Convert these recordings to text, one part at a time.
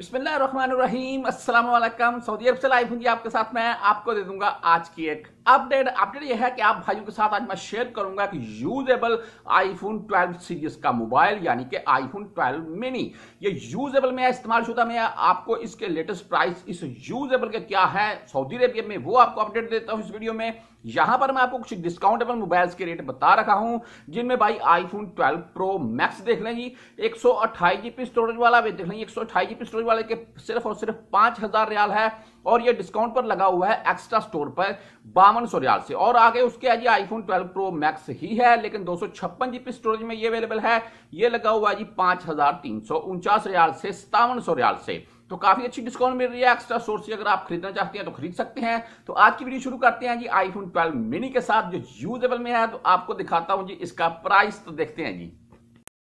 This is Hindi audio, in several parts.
बिस्मिल्लाहिर्रहमानिर्रहीम। अस्सलाम वालेकुम सऊदी अरब से लाइव हूँ आपके साथ। मैं आपको दे दूँगा आज की एक अपडेट अपडेट यह है कि आप भाइयों के साथ आज मैं शेयर करूँगा कि यूजेबल आईफोन 12 सीरीज़ का मोबाइल यानी कि आईफोन 12 मिनी ये यूजेबल में इस्तेमाल शुदा में आपको इसके लेटेस्ट प्राइस इस यूजेबल के क्या है सऊदी अरेबिया में वो आपको अपडेट देता हूँ इस वीडियो में। यहाँ पर मैं आपको कुछ डिस्काउंटेबल मोबाइल्स के रेट बता रखा हूँ, जिनमें भाई आईफोन 12 प्रो मैक्स देख लें जी, एक सौ स्टोरेज वाला भी देख लें एक सौ स्टोरेज वाले के सिर्फ़ और सिर्फ़ पाँच हज़ार रियाल है। और ये डिस्काउंट पर लगा हुआ है एक्स्ट्रा स्टोर पर बावन सौ रियाल से। और आगे उसके आज आईफोन 12 प्रो मैक्स ही है, लेकिन दो सौ छप्पन जीबी स्टोरेज में ये अवेलेबल है। ये लगा हुआ है जी, पाँच हज़ार तीन सौ उनचास रियाल से सतावन सौ रियाल से। तो काफ़ी अच्छी डिस्काउंट मिल रही है एक्स्ट्रा सोर्स से, अगर आप खरीदना चाहते हैं तो खरीद सकते हैं। तो आज की वीडियो शुरू करते हैं जी आईफोन 12 मिनी के साथ, जो यूजेबल में है तो आपको दिखाता हूँ जी, इसका प्राइस तो देखते हैं जी।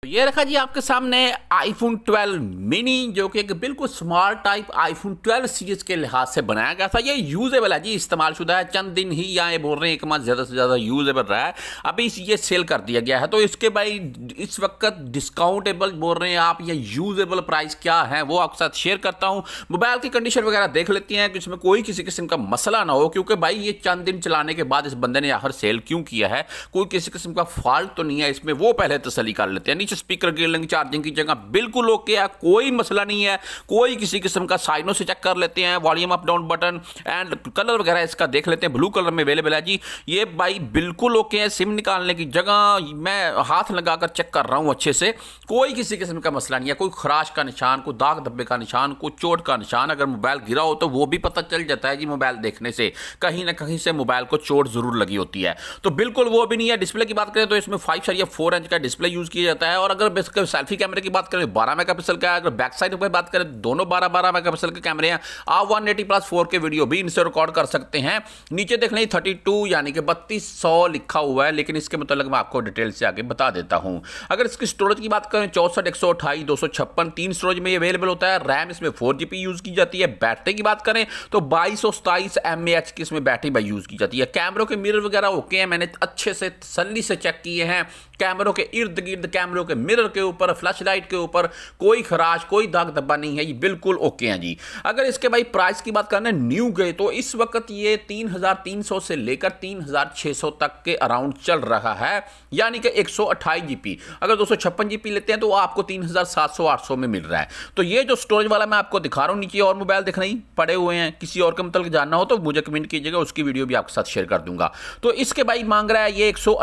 ये रखा जी आपके सामने आईफोन 12 मिनी जो कि एक बिल्कुल स्मार्ट टाइप आईफोन 12 सीरीज़ के लिहाज से बनाया गया था। ये यूजेबल है जी, इस्तेमाल शुदा है, चंद दिन ही या ये बोल रहे हैं, एक माह ज़्यादा से ज़्यादा यूजेबल रहा है। अभी ये सेल कर दिया गया है। तो इसके भाई, इस वक्त डिस्काउंटेबल बोल रहे हैं आप, ये यूजेबल प्राइस क्या है, वो आपके साथ शेयर करता हूँ। मोबाइल की कंडीशन वगैरह देख लेते हैं कि इसमें कोई किसी किस्म का मसला ना हो, क्योंकि भाई ये चंद दिन चलाने के बाद इस बंदे ने आखिर सेल क्यों किया है? कोई किसी किस्म का फॉल्ट तो नहीं है, इसमें वो पहले तसली कर लेते हैं। स्पीकर गिरलिंग चार्जिंग की जगह बिल्कुल ओके है, कोई मसला नहीं है, कोई किसी किस्म का साइनों से चेक कर लेते हैं volume up down button and colour वगैरह इसका देख लेते हैं ब्लू कलर में अवेलेबल है जी। ये भाई बिल्कुल ओके है सिम निकालने की जगह मैं हाथ लगाकर चेक कर रहा हूँ अच्छे से। कोई किसी किस्म का मसला नहीं है, कोई खराश का निशान, कोई दाग धब्बे का निशान, कोई चोट का निशान, अगर मोबाइल गिरा हो तो वो भी पता चल जाता है जी मोबाइल देखने से। कहीं ना कहीं से मोबाइल को चोट ज़रूर लगी होती है। तो बिल्कुल वो भी नहीं है डिस्प्ले की बात करें तो इसमें फाइव सर या फोर इंच का डिस्प्ले यूज़ किया जाता है और अगर सेल्फी कैमरे की बात करें, बारह मेगा पिक्सल का अगर बैक साइड पर बात करें, दोनों बारह बारह मेगा पिक्सल के कैमरे हैं। आप one eighty plus four K video भी इनसे रिकॉर्ड कर सकते हैं। नीचे देख लें थर्टी टू यानी कि बत्तीस सौ लिखा हुआ है, लेकिन इसके मतलब मैं आपको डिटेल से आगे बता देता हूँ। अगर इसकी स्टोरेज की बात करें, चौसठ, एक सौ अट्ठाईस, दो सौ छप्पन, तीन स्टोरेज में अवेलेबल होता है। रैम इसमें फोर जीबी यूज़ की जाती है। बैटरी की बात करें तो बाईस सौ सताईस एम एच की इसमें बैटरी बाई यूज़ की जाती है। कैमरों के मिरर वगैरह ओके हैं। मैंने अच्छे से तसली से चेक किए हैं। कैमरों के इर्द गिर्द कैमरों के मिरर के ऊपर फ्लैश लाइट के ऊपर कोई खराश, कोई दाग धब्बा नहीं है, ये बिल्कुल ओके हैं जी। अगर इसके भाई प्राइस की बात करें न्यू गए तो इस वक्त ये तीन हज़ार तीन सौ से लेकर तीन हज़ार छह सौ तक के अराउंड चल रहा है, यानी कि एक सौ अगर दो सौ लेते हैं तो आपको तीन हज़ार में मिल रहा है। तो ये जो स्टोरेज वाला मैं आपको दिखा रहा हूँ, नीचे और मोबाइल दिख रही पड़े हुए हैं, किसी और के मतलब जानना हो तो मुझे कमेंट कीजिएगा, उसकी वीडियो भी आपके साथ शेयर कर दूँगा। तो इसके भाई मांग रहा है ये एक सौ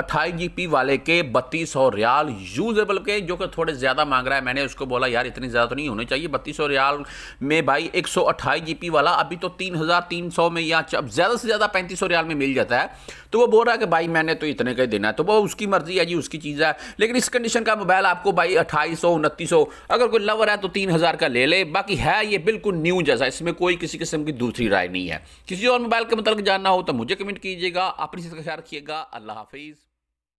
वाले के बत्तीस रियाल यूजेबल के जो कि थोड़े ज़्यादा मांग रहा है, मैंने उसको बोला, यार, इतनी ज़्यादा तो नहीं होने चाहिए, बत्तीस सौ रियाल में भाई एक सौ अट्ठाईस जी वाला, अभी तो तीन हज़ार तीन सौ में या ज़्यादा से ज़्यादा पैंतीस सौ रियाल में मिल जाता है। तो वो बोल रहा है कि, भाई, मैंने तो इतने का देना है। तो वो उसकी मर्ज़ी है जी, उसकी चीज़ है। लेकिन इस कंडीशन का मोबाइल आपको भाई अट्ठाईस सौ उनतीस सौ अगर कोई लवर है तो तीन हज़ार का ले ले। बाकी है ये बिल्कुल न्यू जैसा, इसमें कोई किसी किस्म की दूसरी राय नहीं है। किसी और मोबाइल के मतलब जानना हो तो मुझे कमेंट कीजिएगा। अपनी चीज़ का ख्याल रखिएगा। अल्लाह हाफिज़।